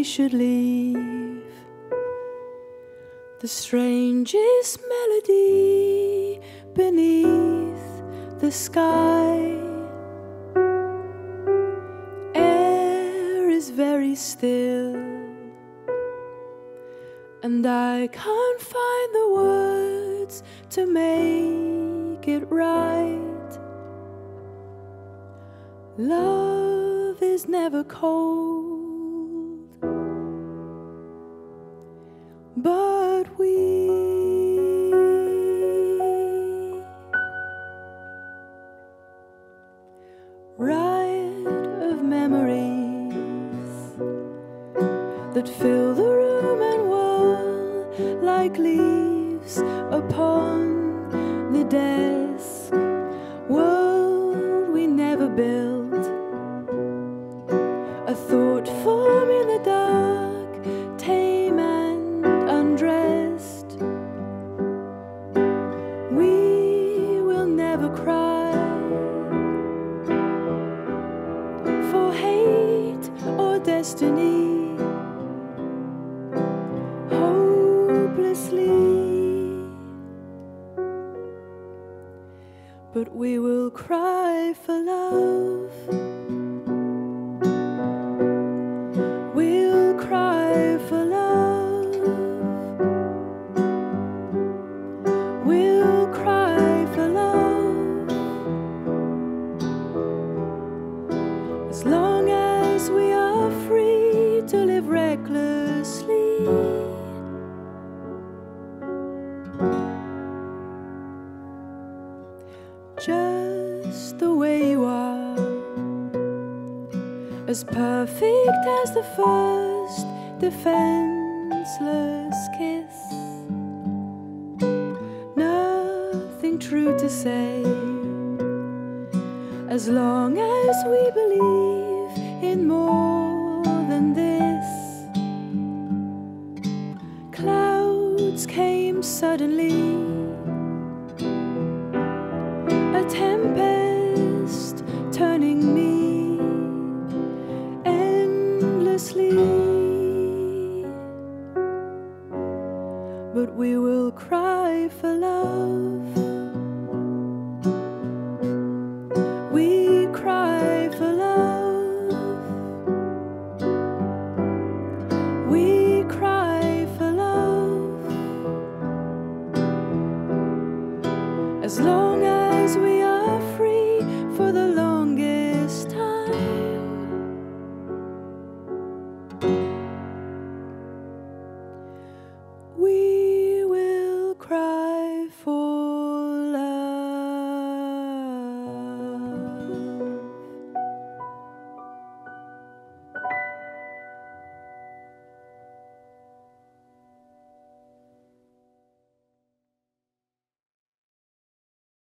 we should leave the strangest melody beneath the sky. Air is very still, and I can't find the words to make it right. Love is never cold, but we riot of memories that fill the room and wall like leaves upon the desk. World we never built, destiny. Hopelessly, but we will cry for love. We'll cry for love. We'll cry for love. As long as we are free to live recklessly. Just the way you are, as perfect as the first defenseless kiss. Nothing true to say as long as we believe in more than this. Clouds came suddenly, a tempest turning me endlessly. But we will cry for love. As long as we are free for the long